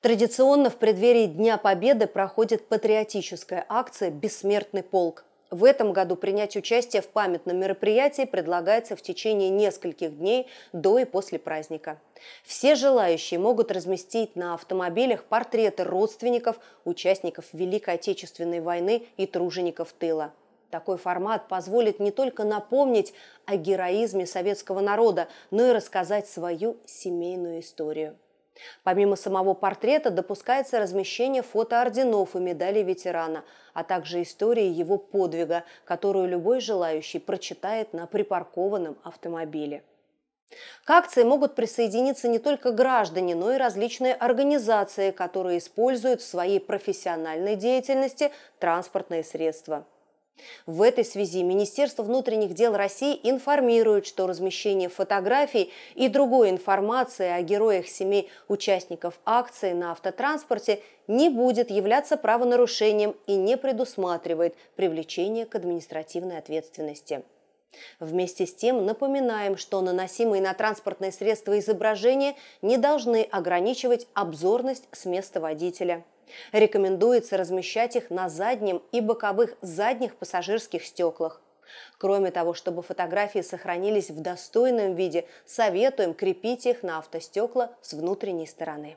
Традиционно в преддверии Дня Победы проходит патриотическая акция «Бессмертный полк». В этом году принять участие в памятном мероприятии предлагается в течение нескольких дней до и после праздника. Все желающие могут разместить на автомобилях портреты родственников, участников Великой Отечественной войны и тружеников тыла. Такой формат позволит не только напомнить о героизме советского народа, но и рассказать свою семейную историю. Помимо самого портрета допускается размещение фотоорденов и медалей ветерана, а также истории его подвига, которую любой желающий прочитает на припаркованном автомобиле. К акции могут присоединиться не только граждане, но и различные организации, которые используют в своей профессиональной деятельности транспортные средства. В этой связи Министерство внутренних дел России информирует, что размещение фотографий и другой информации о героях семей участников акции на автотранспорте не будет являться правонарушением и не предусматривает привлечение к административной ответственности. Вместе с тем напоминаем, что наносимые на транспортные средства изображения не должны ограничивать обзорность с места водителя. Рекомендуется размещать их на заднем и боковых задних пассажирских стеклах. Кроме того, чтобы фотографии сохранились в достойном виде, советуем крепить их на автостекла с внутренней стороны.